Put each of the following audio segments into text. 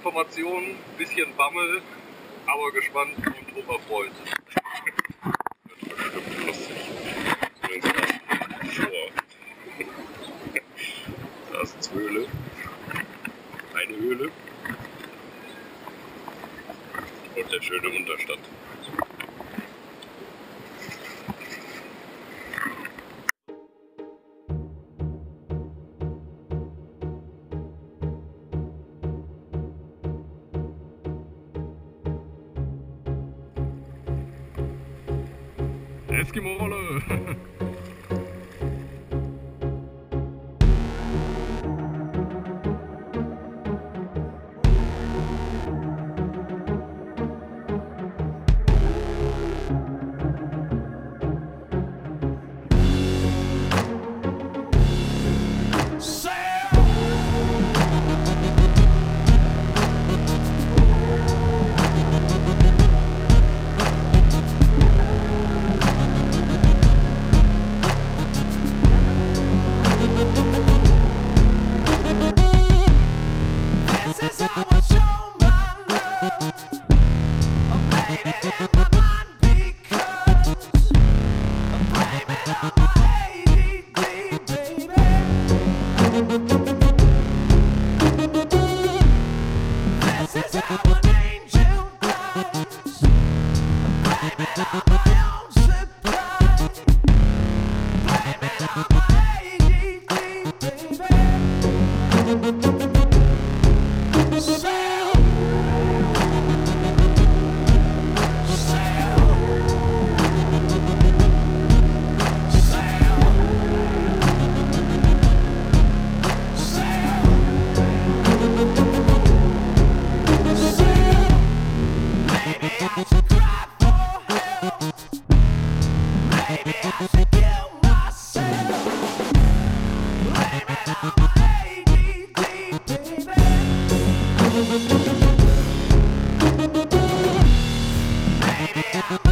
Informationen, bisschen Bammel, aber gespannt und hocherfreut. Eskimo 了。down.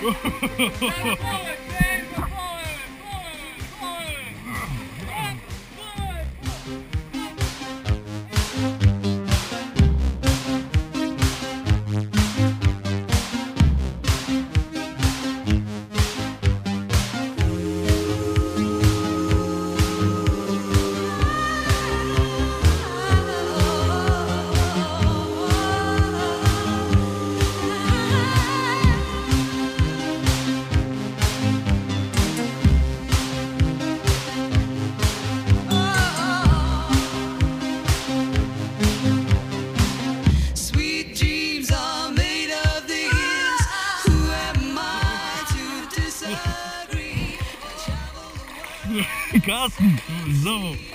Whoa. Carsten, so.